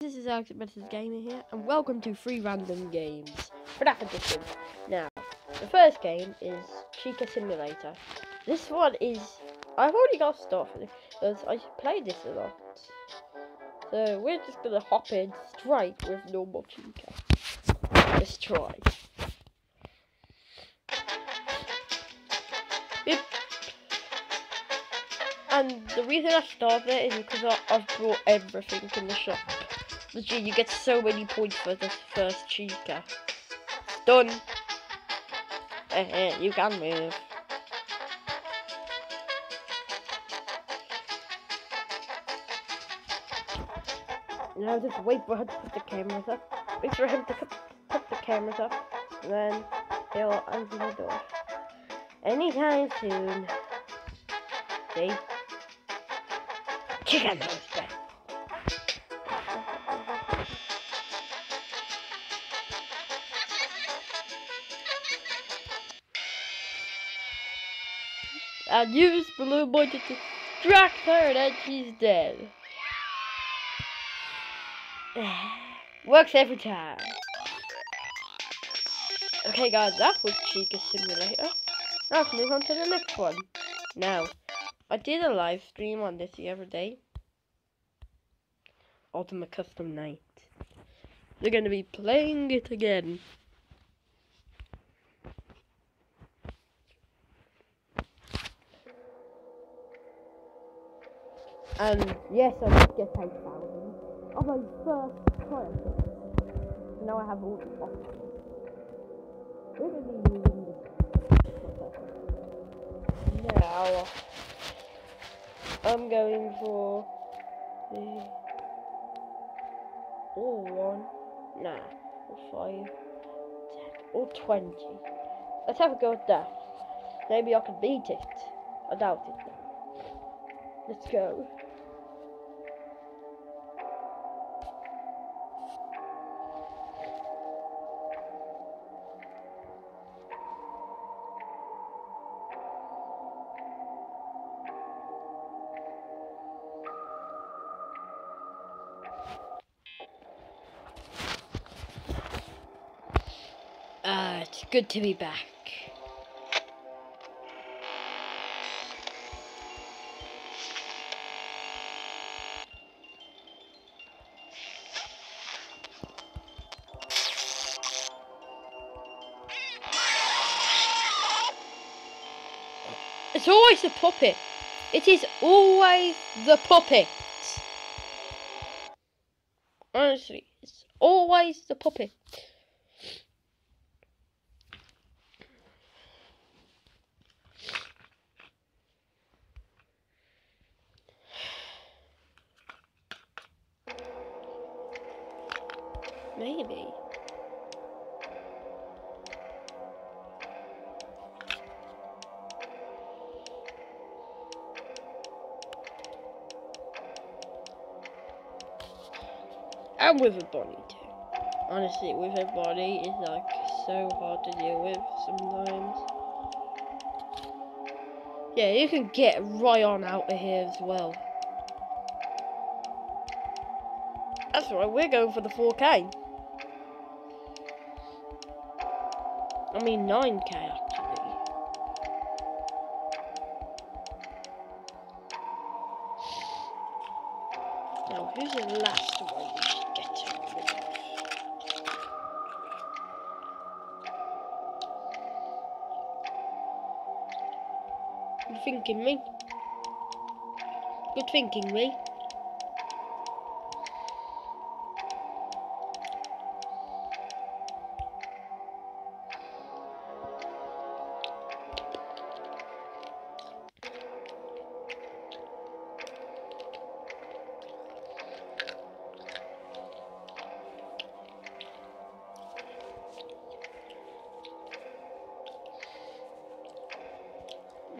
This is Alex Benson Gamer here, and welcome to Free Random Games FNAF Edition. Now, the first game is Chica Simulator. This one is I've already got stuff because I played this a lot. So we're just gonna hop in straight with normal Chica. Let's try. Yep. And the reason I started it is because I, I've brought everything in the shop. Legit, you get so many points for this first Chica. Done. Eh, you can move. Now just wait for him to put the cameras up. Wait for him to put the cameras up. And then he'll open the door. Anytime soon. See? Chicken and use Balloon Boy to distract her then she's dead. Works every time. Okay guys, that was Chica Simulator. Now let's move on to the next one. Now, I did a live stream on this the other day. Ultimate Custom Night. They're to be playing it again. And yes, I did get 8,000 of my first try. Now I have all the options. Now, I'm going for the or one, nah, or five, ten, or twenty. Let's have a go at that. Maybe I can beat it. I doubt it. Let's go. Good to be back. It's always the puppet. It is always the puppet. Honestly, it's always the puppet. Maybe. And with a body too. Honestly, with a body, it's like so hard to deal with sometimes. Yeah, you can get right on out of here as well. That's right, we're going for the 4K. I mean 9k actually. Now who's the last one we should get rid of? Good thinking me. Good thinking me.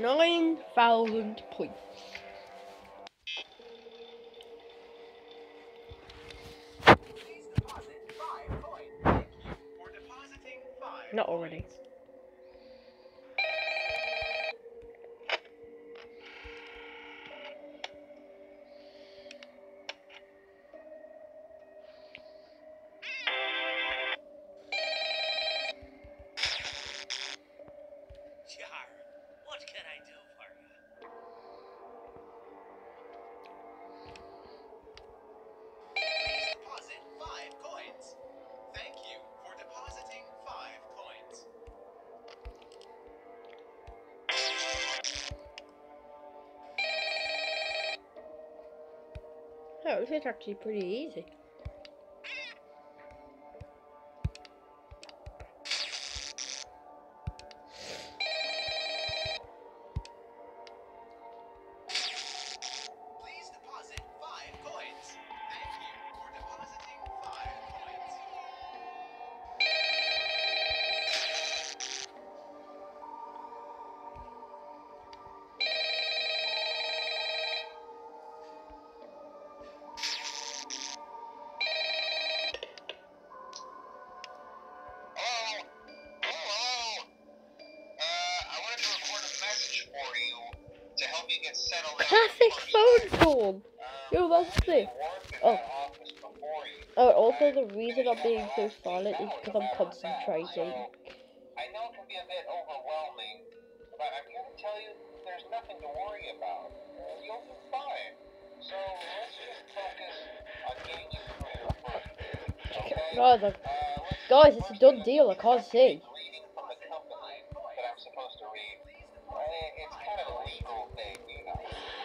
Nine thousand points. Not already. Oh, this is actually pretty easy. Call. Yo, that's sick. Oh. Oh, also the reason I'm being so silent is because I'm concentrating. I know it can be a bit overwhelming, but I'm here to tell you there's nothing to worry about. You'll be fine. So let's just focus on getting you through your first okay? Guys, Uh, guys, it's a done deal. I can't see. reading from the company that I'm supposed to read. It's kind of a legal thing, you know.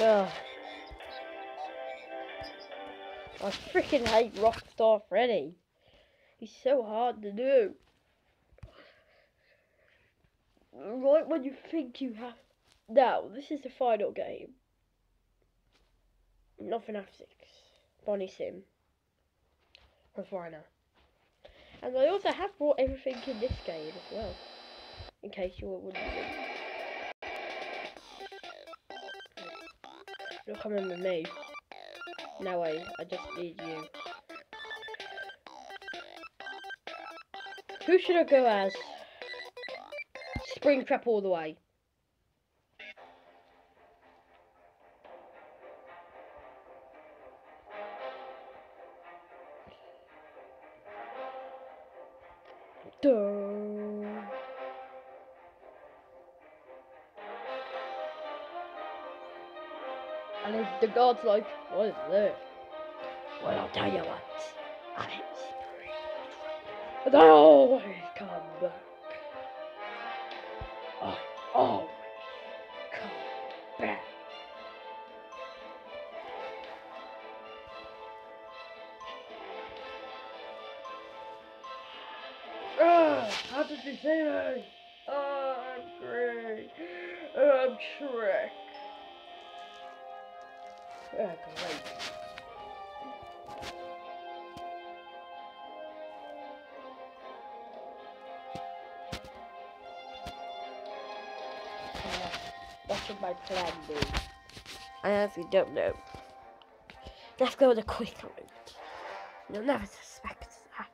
Ugh. I freaking hate Rockstar Freddy. He's so hard to do. Right when you think you have. Now, this is the final game. Nothing F6. Bonnie Sim. Refiner. And I also have brought everything in this game as well. In case you were wondering. You're coming with me. No way, I just need you. Who should I go as? Springtrap all the way. And then the god's like, what is this? Well, I'll tell you what. I'm Spring. And I always come back. I always come back. Ah, how did you say that? Oh, I'm great. I'm Shrek. Yeah, great. What should my plan be? I honestly don't know. Let's go the quick route. You'll never suspect that.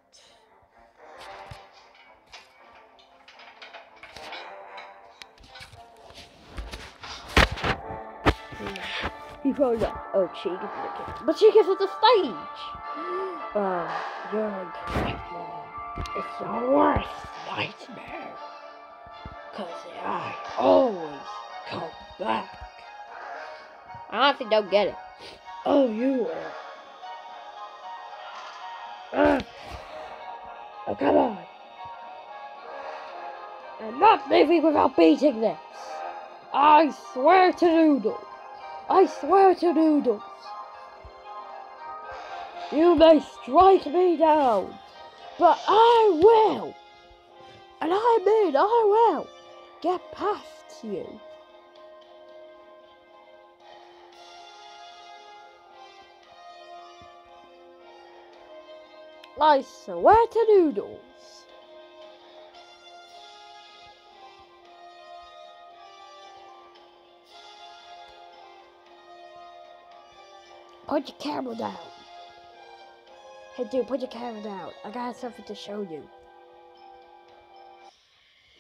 Hmm. He probably got, oh, Chica's looking. But Chica's at the stage! Oh, you're a nightmare. It's your worst nightmare. Cause I always come back. I honestly don't get it. Oh, you are. Uh, oh, come on. I'm not leaving without beating this. I swear to Noodles. I swear to Noodles. You may strike me down, but I will. And I mean I will get past you. I swear to Noodles. Put your camera down. Hey dude, put your camera down. I got something to show you.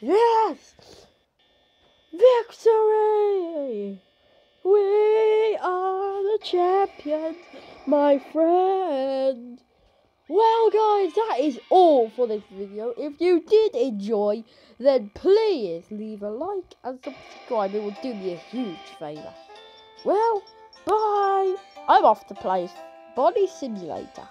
Yes! Victory! We are the champions, my friend. Well guys, that is all for this video. If you did enjoy, then please leave a like and subscribe. It will do me a huge favour. Well, bye. I'm off to play Body Simulator.